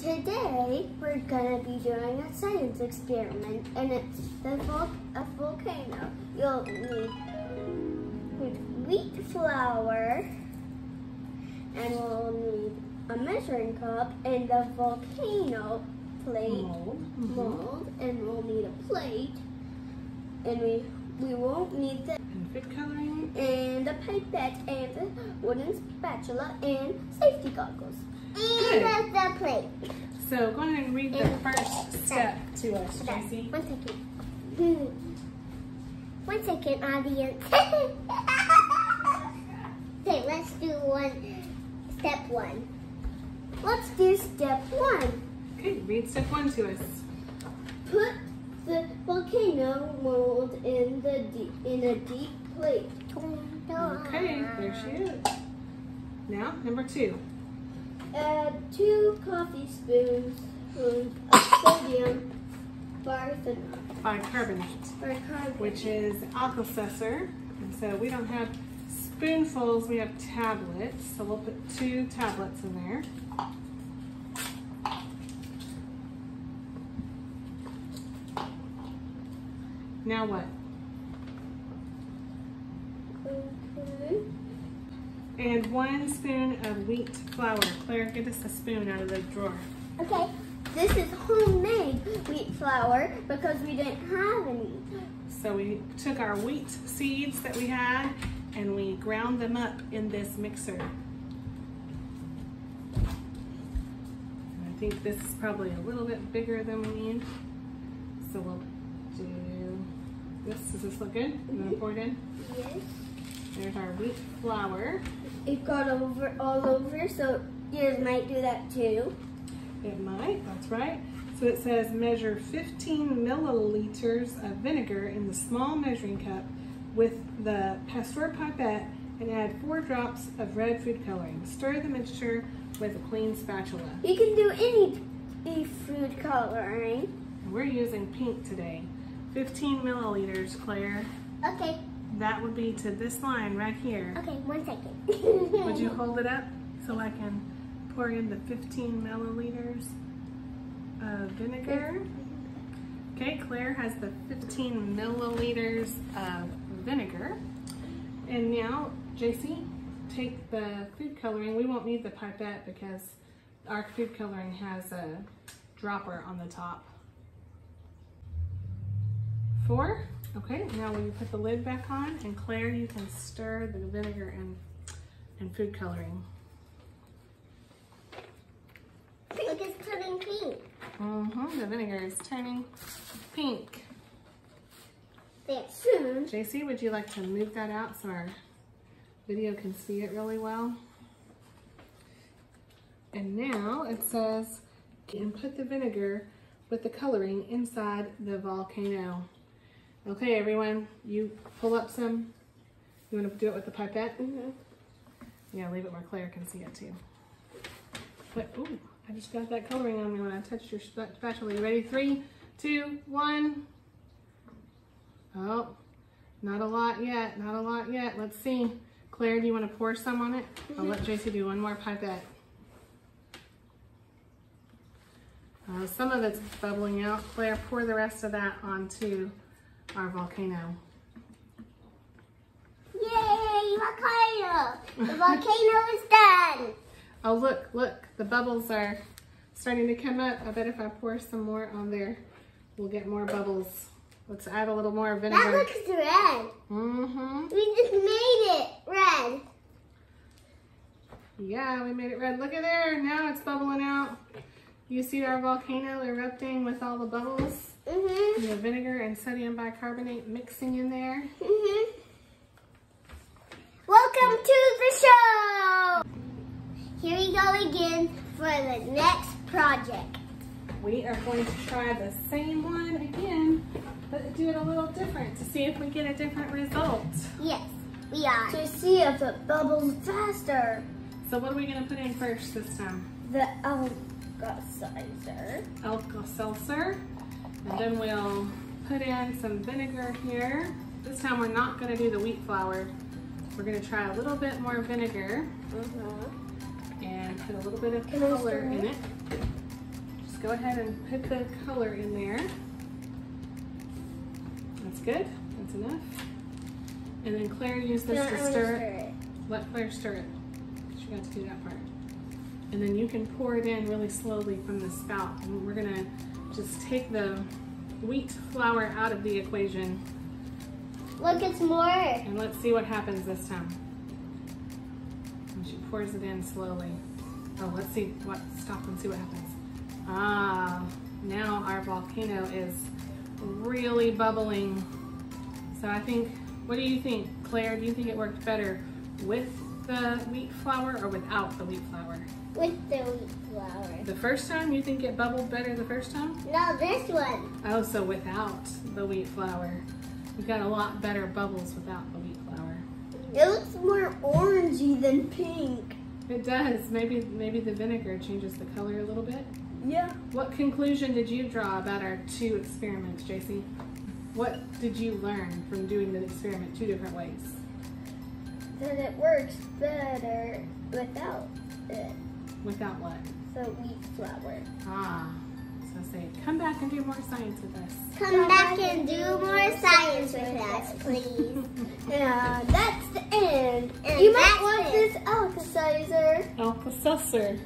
Today we're gonna be doing a science experiment, and it's the vol- a volcano. You'll need wheat flour, and we'll need a measuring cup and the volcano plate Mold. Mhm. mold, and we'll need a plate, and we we won't need the And food coloring. and a pipette and a wooden spatula and safety goggles. Good. And the plate. So go ahead and read the And- first step to us, Tracy. One second. Hmm. One second, audience. okay, let's do one. Step one. Let's do step one. Okay, read step one to us. Put the volcano mold in the deep, in a deep plate. Okay, there she is. Now, number two. Add two coffee spoons of sodium bicarbonate Bicarbonate, bicarbonate. which is Alka-Seltzer. And so we don't have spoonfuls, we have tablets. So we'll put two tablets in there. Now what? And one spoon of wheat flour. Claire, get us a spoon out of the drawer. Okay, this is homemade wheat flour because we didn't have any. So we took our wheat seeds that we had and we ground them up in this mixer. And I think this is probably a little bit bigger than we need. So we'll this. Does this look good? You want to pour it in? Yes. There's our wheat flour. It got over all over, so yours might do that too. It might, that's right. So it says measure 15 milliliters of vinegar in the small measuring cup with the Pasteur pipette and add four drops of red food coloring. Stir the mixture with a clean spatula. You can do any, any food coloring. We're using pink today. 15 milliliters, Claire. Okay, That would be to this line right here. okay, one second. Would you hold it up so I can pour in the 15 milliliters of vinegar? Okay, Claire has the 15 milliliters of vinegar. And now, JC, take the food coloring. We won't need the pipette because our food coloring has a dropper on the top. Four. Okay, now when you put the lid back on, and Claire, you can stir the vinegar and, and food coloring. Look, it's turning pink. Mm-hmm, the vinegar is turning pink. There. Soon. JC, would you like to move that out so our video can see it really well? And now it says, and put the vinegar with the coloring inside the volcano. Okay, everyone, you pull up some. You want to do it with the pipette? Mm-hmm. Yeah, leave it where Claire can see it too. But, ooh, I just got that coloring on me when I touched your spatula. You ready? Three, two, one. Oh, not a lot yet, not a lot yet. Let's see. Claire, do you want to pour some on it? I'll let JC do one more pipette. Uh, some of it's bubbling out. Claire, pour the rest of that onto our volcano. Yay, volcano! The volcano is done. Oh, look, look, the bubbles are starting to come up. I bet if I pour some more on there, we'll get more bubbles. Let's add a little more vinegar. That looks red. Mm-hmm. We just made it red. Yeah, we made it red. Look at there. Now it's bubbling out. You see our volcano erupting with all the bubbles? And the vinegar and sodium bicarbonate mixing in there. Mm-hmm. Welcome to the show. Here we go again for the next project. We are going to try the same one again, but do it a little different to see if we get a different result. Yes, we are. To see if it bubbles faster. So what are we going to put in first this time? The Alka-Seltzer. Alka-Seltzer. And then we'll put in some vinegar here. This time we're not going to do the wheat flour. We're going to try a little bit more vinegar Mm-hmm. and put a little bit of Can color in it? Just go ahead and put the color in there. That's good. That's enough. And then Claire used this No, to gonna stir stir it. it. Let Claire stir it. She got to do that part. And then you can pour it in really slowly from the spout. And we're gonna just take the wheat flour out of the equation Look, it's more. and let's see what happens this time. And she pours it in slowly. Oh, let's see what, stop and see what happens. Ah, now our volcano is really bubbling. So I think, what do you think, Claire? Do you think it worked better with the wheat flour or without the wheat flour? With the wheat flour. The first time, you think it bubbled better the first time? No, this one. Oh, so without the wheat flour. We got a lot better bubbles without the wheat flour. It looks more orangey than pink. It does. Maybe maybe the vinegar changes the color a little bit. Yeah. What conclusion did you draw about our two experiments, JC? What did you learn from doing the experiment two different ways? That it works better without it. Without what? The wheat flour. Ah. So say, come back and do more science with us. Come back and do more science with us, please. yeah, that's the end. And you might want this Alka-Sizer. Alka-Seltzer.